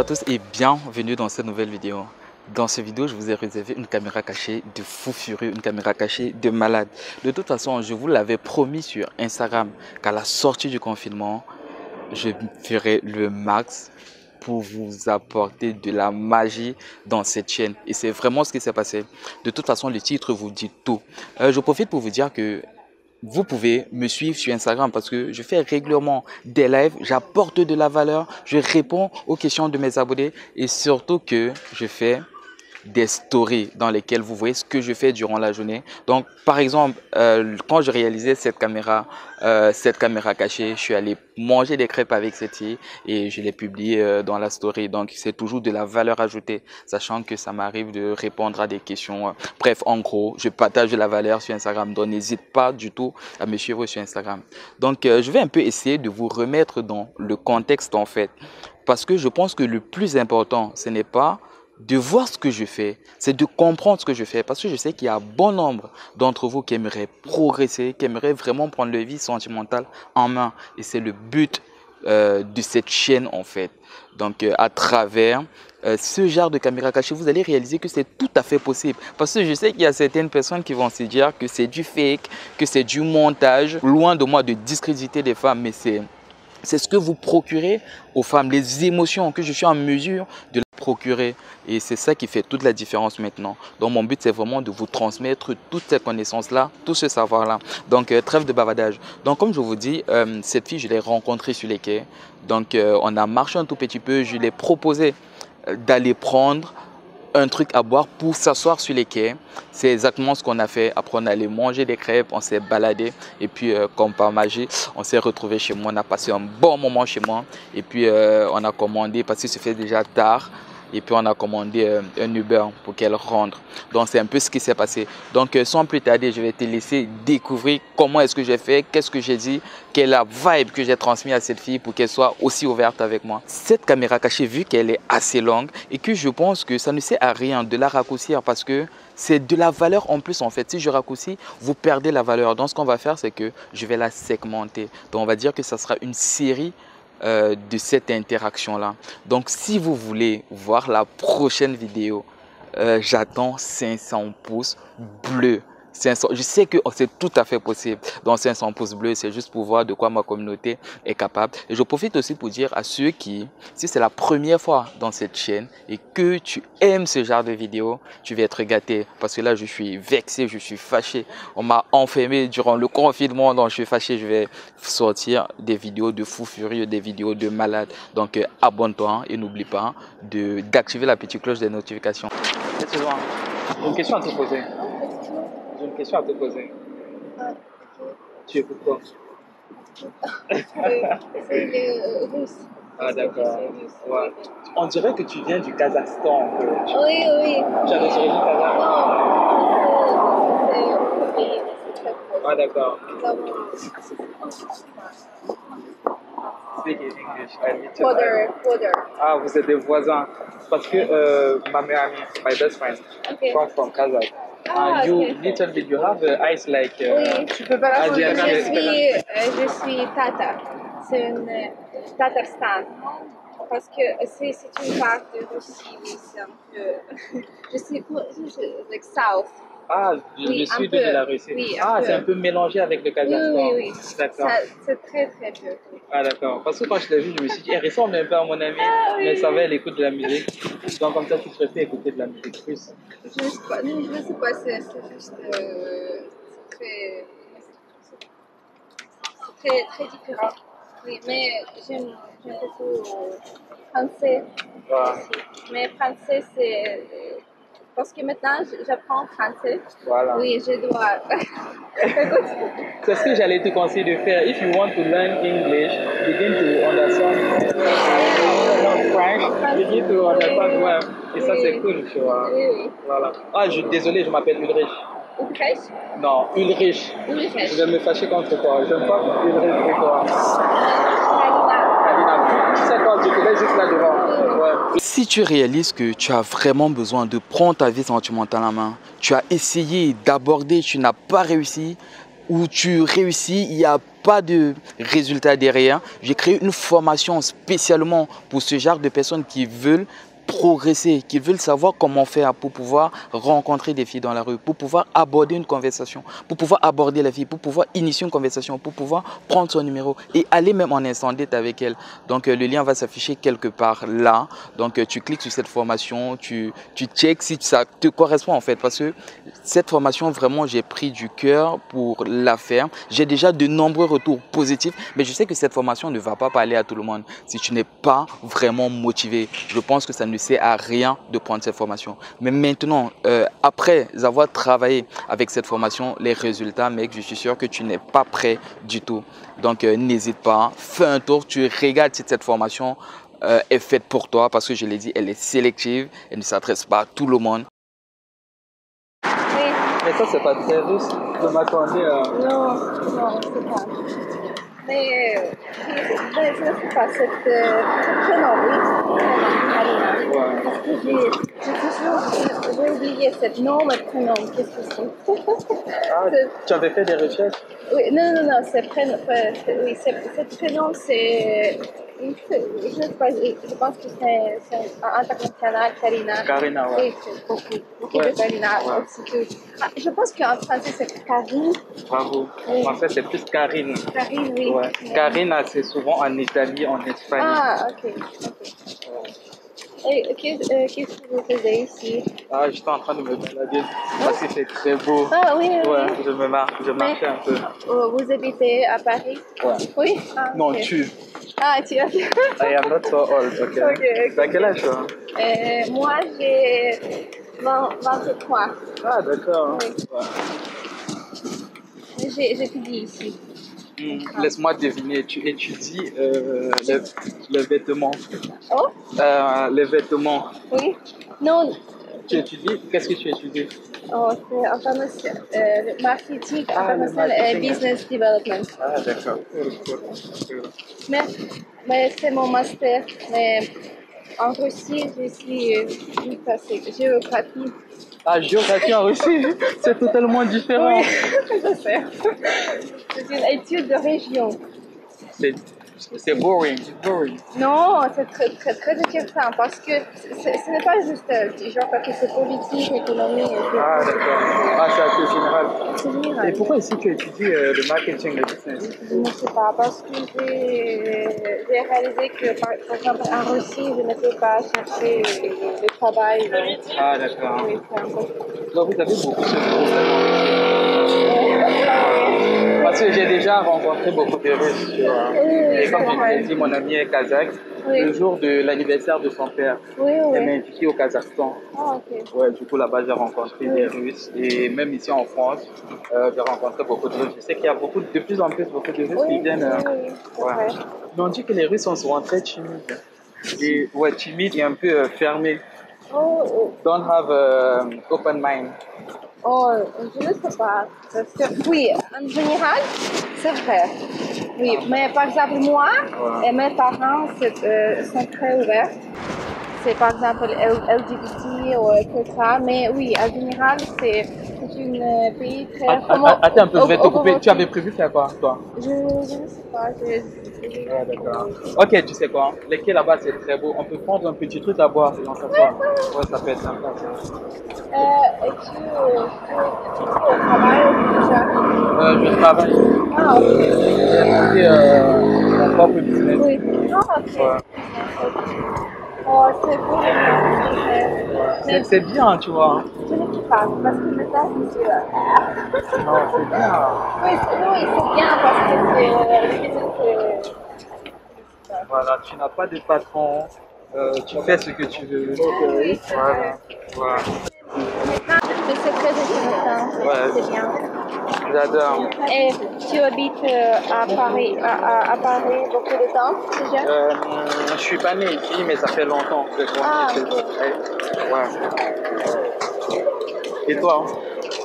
à tous et bienvenue dans cette nouvelle vidéo. Dans cette vidéo, je vous ai réservé une caméra cachée de fou furieux, une caméra cachée de malade. De toute façon, je vous l'avais promis sur Instagram qu'à la sortie du confinement, je ferai le max pour vous apporter de la magie dans cette chaîne. Et c'est vraiment ce qui s'est passé. De toute façon, le titre vous dit tout. Euh, je profite pour vous dire que vous pouvez me suivre sur Instagram parce que je fais régulièrement des lives, j'apporte de la valeur, je réponds aux questions de mes abonnés et surtout que je fais des stories dans lesquelles vous voyez ce que je fais durant la journée. Donc, par exemple, euh, quand je réalisais cette caméra, euh, cette caméra cachée, je suis allé manger des crêpes avec cette fille et je l'ai publié euh, dans la story. Donc, c'est toujours de la valeur ajoutée, sachant que ça m'arrive de répondre à des questions. Bref, en gros, je partage de la valeur sur Instagram. Donc, n'hésite pas du tout à me suivre sur Instagram. Donc, je vais un peu essayer de vous remettre dans le contexte en fait. Parce que je pense que le plus important, ce n'est pas de voir ce que je fais, c'est de comprendre ce que je fais. Parce que je sais qu'il y a bon nombre d'entre vous qui aimeraient progresser, qui aimeraient vraiment prendre leur vie sentimentale en main. Et c'est le but euh, de cette chaîne en fait. Donc euh, à travers euh, ce genre de caméra cachée, vous allez réaliser que c'est tout à fait possible. Parce que je sais qu'il y a certaines personnes qui vont se dire que c'est du fake, que c'est du montage. Loin de moi de discréditer des femmes, mais c'est ce que vous procurez aux femmes, les émotions que je suis en mesure de procurer. Et c'est ça qui fait toute la différence maintenant. Donc mon but, c'est vraiment de vous transmettre toutes ces connaissances-là, tout ce savoir-là. Donc euh, trêve de bavardage. Donc comme je vous dis, euh, cette fille, je l'ai rencontrée sur les quais. Donc euh, on a marché un tout petit peu. Je lui ai proposé d'aller prendre un truc à boire pour s'asseoir sur les quais. C'est exactement ce qu'on a fait. Après, on allait manger des crêpes, on s'est baladé. Et puis, comme par magie, on s'est retrouvé chez moi. On a passé un bon moment chez moi. Et puis, on a commandé parce que se fait déjà tard et puis on a commandé euh, un Uber pour qu'elle rentre. Donc c'est un peu ce qui s'est passé. Donc euh, sans plus tarder, je vais te laisser découvrir comment est-ce que j'ai fait, qu'est-ce que j'ai dit, quelle est la vibe que j'ai transmise à cette fille pour qu'elle soit aussi ouverte avec moi. Cette caméra cachée, vu qu'elle est assez longue et que je pense que ça ne sert à rien de la raccourcir parce que c'est de la valeur en plus en fait. Si je raccourcis, vous perdez la valeur. Donc ce qu'on va faire, c'est que je vais la segmenter. Donc on va dire que ça sera une série euh, de cette interaction-là. Donc, si vous voulez voir la prochaine vidéo, euh, j'attends 500 pouces bleus je sais que oh, c'est tout à fait possible. Dans 500 pouces bleus, c'est juste pour voir de quoi ma communauté est capable. Et je profite aussi pour dire à ceux qui, si c'est la première fois dans cette chaîne et que tu aimes ce genre de vidéos, tu vas être gâté. Parce que là, je suis vexé, je suis fâché. On m'a enfermé durant le confinement, donc je suis fâché. Je vais sortir des vidéos de fou furieux, des vidéos de malades. Donc, euh, abonne-toi et n'oublie pas d'activer la petite cloche des notifications. Une question à te poser question à te poser. Ah, tu es pourquoi C'est le russe. Ah d'accord. Ouais. On dirait que tu viens du Kazakhstan. Oui, oui. Tu as des origines kazakhs Non, c'est Ah d'accord. Speak English. Ah, vous êtes des voisins. Parce que euh, ma meilleure amie, my best friend, okay. come from Kazakh. Ah, uh, you okay. little bit, you have uh, eyes like. Uh, oui, tu peux pas la je, suis, euh, je suis Tatar. C'est une euh, Tatarstan. Parce que c'est une part de Russie, c'est un peu. je suis je, like south. Ah, le, oui, le sud de la Russie. Oui, ah, c'est un peu mélangé avec le Kazakhstan. Oui, oui, oui. D'accord. C'est très, très peu. Ah, d'accord. Parce que quand je l'ai vu, je me suis dit, elle ressemble un peu à mon amie, ah, mais ça va, elle écoute de la musique. Donc, comme ça, tu préfères écouter de la musique russe. Je ne sais pas, je ne sais pas c'est juste. Euh, c'est très. C'est très, très différent. Oui, mais j'aime beaucoup français. Ouais. Mais français, c'est parce que maintenant j'apprends français. Voilà. Oui, je dois. C'est ce que j'allais te conseiller de faire. If you want to learn English, begin to understand French, begin to understand well. Et ça, c'est cool, tu vois. Oui, oui. Voilà. Ah, je, désolé, je m'appelle Ulrich. Ulrich? Non, Ulrich. Ulrich. Je vais me fâcher contre toi. Je n'aime pas Ulrich avec toi. Si tu réalises que tu as vraiment besoin de prendre ta vie sentimentale en main, tu as essayé d'aborder, tu n'as pas réussi, où tu réussis, il n'y a pas de résultat derrière. J'ai créé une formation spécialement pour ce genre de personnes qui veulent progresser, qui veulent savoir comment faire pour pouvoir rencontrer des filles dans la rue, pour pouvoir aborder une conversation, pour pouvoir aborder la fille, pour pouvoir initier une conversation, pour pouvoir prendre son numéro et aller même en instant avec elle. Donc euh, le lien va s'afficher quelque part là. Donc euh, tu cliques sur cette formation, tu, tu checks si ça te correspond en fait. Parce que cette formation, vraiment, j'ai pris du cœur pour la faire. J'ai déjà de nombreux retours positifs, mais je sais que cette formation ne va pas parler à tout le monde si tu n'es pas vraiment motivé. Je pense que ça ne sert à rien de prendre cette formation. Mais maintenant, euh, après avoir travaillé avec cette formation, les résultats, mec, je suis sûr que tu n'es pas prêt du tout. Donc, euh, n'hésite pas, fais un tour, tu regardes si cette formation euh, est faite pour toi parce que je l'ai dit, elle est sélective, elle ne s'adresse pas à tout le monde. Oui. Mais ça, c'est pas très russe. Je m'attendais à. Non, non, c'est pas. Mais je ne sais pas, cette ce prénom, oui, Marina. Ouais. Parce que j'ai oublié ce nom et prénom. Qu'est-ce que c'est? Ah, tu avais fait des recherches? Oui, non, non, non, ce prénom, euh, c'est- oui, ce ce prénom, c'est. Je ne sais pas, je je pense que c'est international, Karina. Karina, ouais. Oui, c'est beaucoup, beaucoup Ouais. de Karina. Ouais. aussi. Ah, je pense qu'en français, c'est Karine. Bravo. Oui. En fait, c'est plus Karine. Karine, oui. Ouais. Karine, c'est souvent en Italie, en Espagne. Ah, ok. ok. Qu'est-ce que vous faisiez ici Ah, j'étais en train de me balader parce que c'est très beau. Ah oui, oui. Ouais, je me marche, je marchais un peu. Oh, vous habitez à Paris? Ouais. Oui? Ah, Non, tu. Ah, tu as I am not so old, ok. Ok, ok. T'as quel âge, toi? Euh, Moi, j'ai 20 23. Ah, d'accord. Oui. J'ai- J'étudie ici. Laisse-moi deviner, tu étudies euh, les, les vêtements. Oh Euh, les vêtements. Oui Non, Tu étudies? Qu'est-ce que tu étudies? Oh, c'est international, euh, marketing Ah, marketing. business development. Ah, d'accord. Mais, mais c'est mon master. Mais en Russie, je suis euh, une passée géographie. Ah, géographie en Russie, c'est totalement différent. Oui, je sais. C'est une étude de région. C'est, c'est boring. boring. Non, c'est très, très, très intéressant parce que ce n'est pas juste euh, géographie, c'est politique, économie. et tout. Ah, d'accord. Ah, c'est assez général. C'est général. Et pourquoi ici tu étudies euh, le marketing, le business? Je ne sais pas, parce que j'ai réalisé que, par, par exemple, en Russie, je ne peux pas chercher le, travail. Ah, d'accord. Oui. Donc vous avez beaucoup de problèmes. Parce que j'ai déjà rencontré beaucoup de Russes, tu vois. Oui, oui, Et comme je l'ai dit, mon ami est kazakh. Oui. Le jour de l'anniversaire de son père, Oui, elle m'a invité au Kazakhstan. Ah. Ouais, du coup, là-bas, j'ai rencontré des Russes. Et même ici en France, euh, j'ai rencontré beaucoup de Russes. Je sais qu'il y a beaucoup, de plus en plus beaucoup de Russes Oui, qui viennent. euh, ouais. Mais on dit que les Russes sont souvent très timides. Et, ouais, timides et un peu euh, fermés. Oh, oh, Don't have uh, open mind. Oh, je ne sais pas. Parce que, oui, en général, c'est vrai. Oui, mais par exemple, moi Ouais. et mes parents euh, sont très ouverts. C'est par exemple LGBT ou ça. Mais oui, en général, c'est un euh, pays très. Att- homo- att- Attends un peu, je vais te couper. Tu avais prévu faire quoi, toi? Je, je ne sais pas. Je, d'accord. Ok, tu sais quoi? Les quais là-bas, c'est très beau. On peut prendre un petit truc à boire et on s'assoit. Ouais, ça peut être sympa. ça. Euh, et tu, tu, tu, tu, au travail déjà Euh, je travaille. Ah, ok. J'ai monté euh, mon propre business. Oui. Ah, ok. Ouais. Oh, c'est beau. C'est c'est bien, tu vois. je ne sais pas, parce que le temps, c'est. Non, c'est bien. Oui, c'est bien parce que c'est. euh, c'est- Voilà, tu n'as pas de patron. euh, tu fais ce que tu veux. Oui, c'est Voilà. voilà. Mais c'est très intéressant, c'est Ouais. c'est bien. J'adore. Et tu habites euh, à Paris, à, à, à Paris beaucoup de temps déjà Euh, je suis pas né ici, mais ça fait longtemps que je Ah, suis. Ouais. Et toi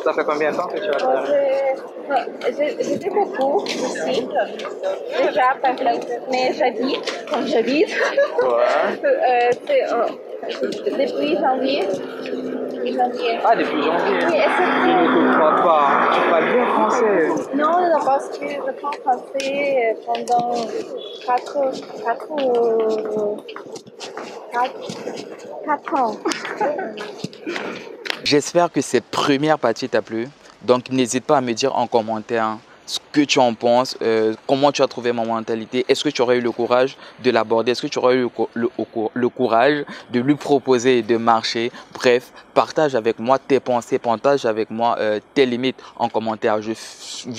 Ça fait combien de temps que tu as Moi, là j'ai- j'ai j'ai fait beaucoup aussi, déjà à Paris, mais j'habite, comme j'habite, Ouais. euh, c'est, euh, depuis janvier, depuis janvier. Ah, depuis janvier Oui, et Je ne te crois pas. Tu parles bien français. Non, non, parce que je parle français pendant 4, 4, 4, ans. J'espère que cette première partie t'a plu. Donc, n'hésite pas à me dire en commentaire ce que tu en penses, euh, comment tu as trouvé ma mentalité, est-ce que tu aurais eu le courage de l'aborder, est-ce que tu aurais eu le, courage de lui proposer de marcher? Bref, partage avec moi tes pensées, partage avec moi euh, tes limites en commentaire. Je,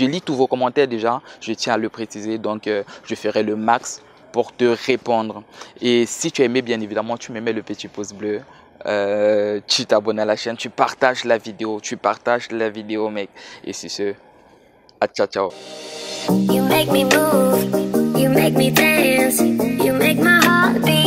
lis tous vos commentaires déjà, je tiens à le préciser, donc euh, je ferai le max pour te répondre. Et si tu aimais, bien évidemment, tu me mets le petit pouce bleu. tu t'abonnes à la chaîne, tu partages la vidéo, tu partages la vidéo, mec. Et c'est ce, Ah, ciao, ciao. You make me move, you make me dance, you make my heart beat.